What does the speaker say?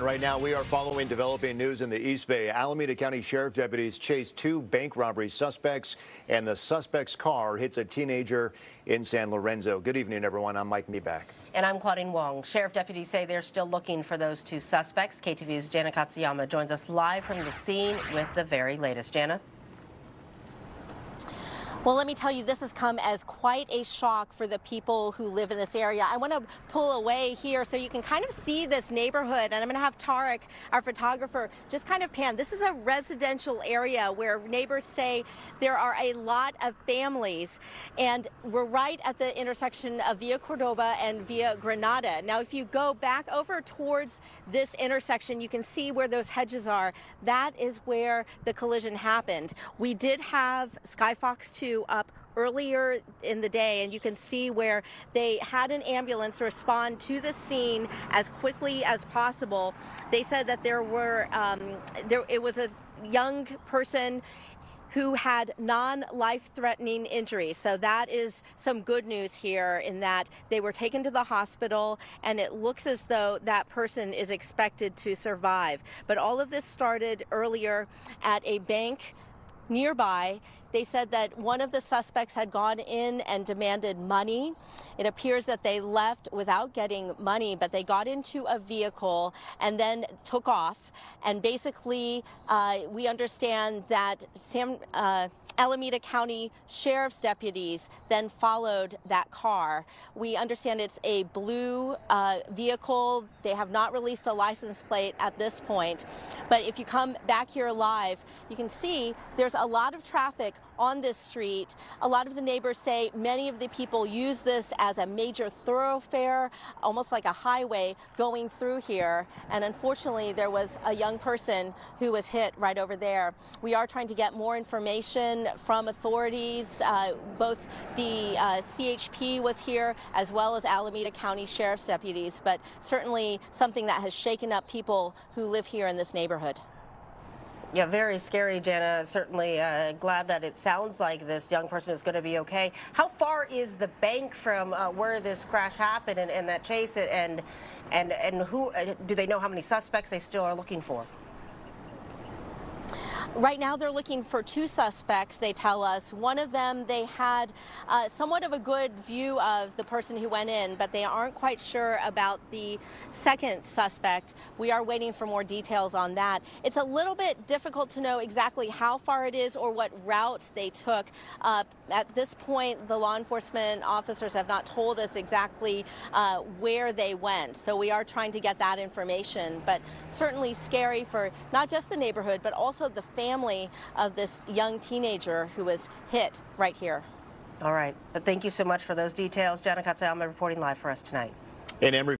Right now, we are following developing news in the East Bay. Alameda County Sheriff deputies chase two bank robbery suspects, and the suspect's car hits a teenager in San Lorenzo. Good evening, everyone. I'm Mike Mibach. And I'm Claudine Wong. Sheriff deputies say they're still looking for those two suspects. KTV's Jana Katsuyama joins us live from the scene with the very latest. Jana? Well, let me tell you, this has come as quite a shock for the people who live in this area. I want to pull away here so you can kind of see this neighborhood, and I'm going to have Tarek, our photographer, just kind of pan. This is a residential area where neighbors say there are a lot of families, and we're right at the intersection of Via Cordova and Via Granada. Now, if you go back over towards this intersection, you can see where those hedges are. That is where the collision happened. We did have Skyfox 2 up earlier in the day and you can see where they had an ambulance respond to the scene as quickly as possible they said that there were um, there it was a young person who had non-life threatening injuries. So that is some good news here in that they were taken to the hospital and it looks as though that person is expected to survive. But all of this started earlier at a bank nearby they said that one of the suspects had gone in and demanded money. It appears that they left without getting money, but they got into a vehicle and then took off. And basically, uh, we understand that Sam. Uh, Alameda County Sheriff's deputies then followed that car. We understand it's a blue uh, vehicle. They have not released a license plate at this point. But if you come back here live, you can see there's a lot of traffic on this street. A lot of the neighbors say many of the people use this as a major thoroughfare, almost like a highway going through here. And unfortunately, there was a young person who was hit right over there. We are trying to get more information from authorities. Uh, both the uh, CHP was here as well as Alameda County Sheriff's deputies, but certainly something that has shaken up people who live here in this neighborhood. Yeah, very scary, Jana. Certainly uh, glad that it sounds like this young person is going to be okay. How far is the bank from uh, where this crash happened and, and that chase? And and and who uh, do they know how many suspects they still are looking for? Right now, they're looking for two suspects, they tell us. One of them, they had uh, somewhat of a good view of the person who went in, but they aren't quite sure about the second suspect. We are waiting for more details on that. It's a little bit difficult to know exactly how far it is or what route they took. Uh, at this point, the law enforcement officers have not told us exactly uh, where they went, so we are trying to get that information. But certainly scary for not just the neighborhood, but also the family family of this young teenager who was hit right here. All right. But thank you so much for those details. Jana Katsuyama reporting live for us tonight. And Emory